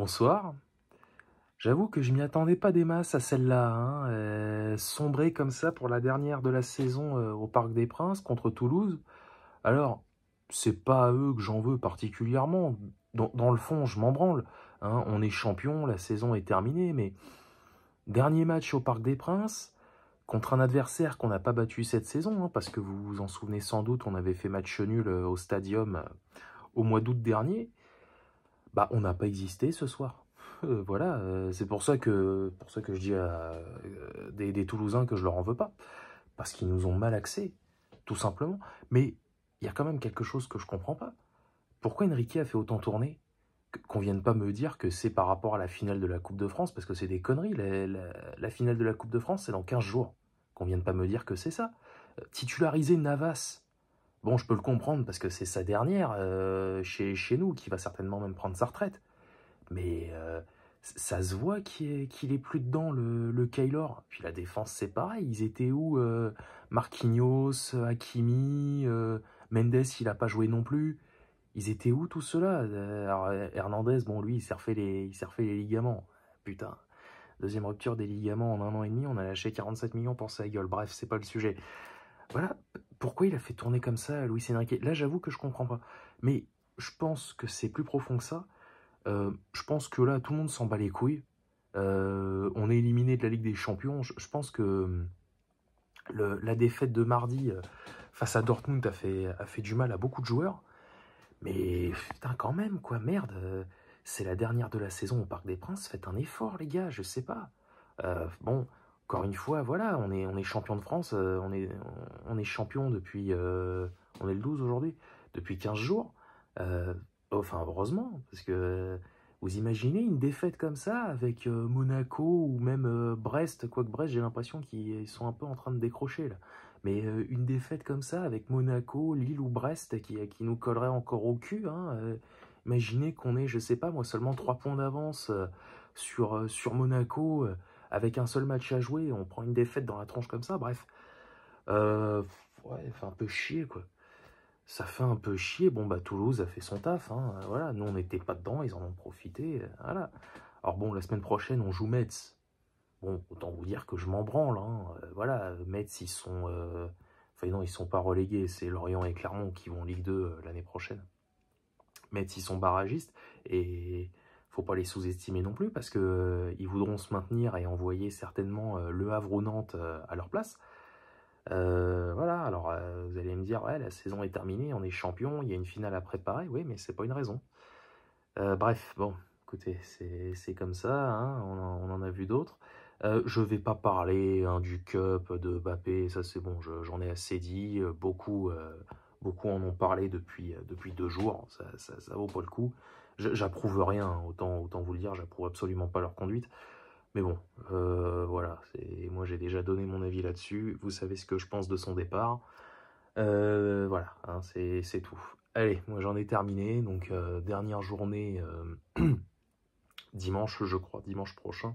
Bonsoir. J'avoue que je m'y attendais pas des masses à celle-là. Hein. sombrer comme ça pour la dernière de la saison euh, au Parc des Princes contre Toulouse. Alors, c'est pas à eux que j'en veux particulièrement. Dans, le fond, je m'en branle. Hein. On est champion, la saison est terminée, mais dernier match au Parc des Princes contre un adversaire qu'on n'a pas battu cette saison, hein, parce que vous vous en souvenez sans doute, on avait fait match nul euh, au Stadium euh, au mois d'août dernier. Bah, on n'a pas existé ce soir. Euh, voilà, euh, c'est pour ça que pour ça que je dis à euh, des, Toulousains que je leur en veux pas, parce qu'ils nous ont mal axés, tout simplement. Mais il y a quand même quelque chose que je comprends pas. Pourquoi Enrique a fait autant tourner? Qu'on vienne pas me dire que c'est par rapport à la finale de la Coupe de France, parce que c'est des conneries. La, finale de la Coupe de France, c'est dans 15 jours. Qu'on vienne pas me dire que c'est ça. Titulariser Navas, Bon, je peux le comprendre parce que c'est sa dernière euh, chez, chez nous, qui va certainement même prendre sa retraite. Mais euh, ça se voit qu'il est, plus dedans, le, le Kaylor. Puis la défense, c'est pareil. Ils étaient où euh, Marquinhos, Hakimi, Mendes, il n'a pas joué non plus. Ils étaient où tout cela Hernandez, bon, lui, il s'est refait, refait les ligaments. Putain. Deuxième rupture des ligaments en un an et demi, on a lâché 47 millions pour sa gueule. Bref, c'est pas le sujet. Voilà, pourquoi il a fait tourner comme ça Louis Enrique? Là, j'avoue que je comprends pas. Mais je pense que c'est plus profond que ça. Euh, je pense que là, tout le monde s'en bat les couilles. Euh, on est éliminé de la Ligue des Champions. Je, pense que la défaite de mardi euh, face à Dortmund a fait, a fait du mal à beaucoup de joueurs. Mais putain, quand même, quoi, merde. C'est la dernière de la saison au Parc des Princes. Faites un effort, les gars, je sais pas. bon, encore une fois, voilà, on est, on est champion de France, euh, on, est, on est champion depuis, euh, on est le 12 aujourd'hui, depuis 15 jours. Euh, enfin, heureusement, parce que vous imaginez une défaite comme ça avec Monaco ou même Brest, quoique Brest, j'ai l'impression qu'ils sont un peu en train de décrocher là. Mais une défaite comme ça avec Monaco, Lille ou Brest qui, qui nous collerait encore au cul, hein, imaginez qu'on ait, je sais pas moi, seulement 3 points d'avance sur, sur Monaco avec un seul match à jouer, on prend une défaite dans la tronche comme ça, bref. Euh, ouais, fait un peu chier, quoi. Ça fait un peu chier. Bon, bah, Toulouse a fait son taf, hein. Voilà, nous, on n'était pas dedans, ils en ont profité, voilà. Alors bon, la semaine prochaine, on joue Metz. Bon, autant vous dire que je m'en branle, hein. Voilà, Metz, ils sont... Euh, enfin, non, ils sont pas relégués, c'est Lorient et Clermont qui vont en Ligue 2 euh, l'année prochaine. Metz, ils sont barragistes, et faut pas les sous-estimer non plus parce que euh, ils voudront se maintenir et envoyer certainement euh, Le Havre ou Nantes euh, à leur place. voilà, alors vous allez me dire, ouais, la saison est terminée, on est champion, il y a une finale à préparer, oui, mais c'est pas une raison. bref, bon, écoutez, c'est comme ça, hein, on, en a vu d'autres. je vais pas parler hein, du Cup, de Mbappé, ça c'est bon, j'en ai assez dit, beaucoup, beaucoup en ont parlé depuis, depuis deux jours, ça, ça, ça vaut pas le coup. J'approuve rien, hein, autant, autant vous le dire, j'approuve absolument pas leur conduite. Mais bon, euh, voilà, moi j'ai déjà donné mon avis là-dessus, vous savez ce que je pense de son départ. Euh, voilà, hein, c'est tout. Allez, moi j'en ai terminé, donc euh, dernière journée dimanche, je crois, dimanche prochain,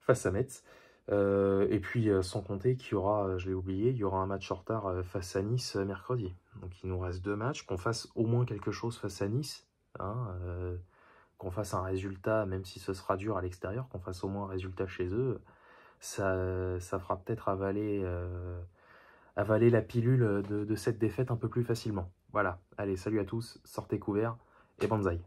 face à Metz. et puis sans compter qu'il y aura, je l'ai oublié, il y aura un match en retard face à Nice mercredi. Donc il nous reste deux matchs, qu'on fasse au moins quelque chose face à Nice, Hein, euh, qu'on fasse un résultat, même si ce sera dur à l'extérieur, qu'on fasse au moins un résultat chez eux, ça, fera peut-être avaler, euh, avaler la pilule de, de cette défaite un peu plus facilement. Voilà, allez, salut à tous, sortez couverts et banzai.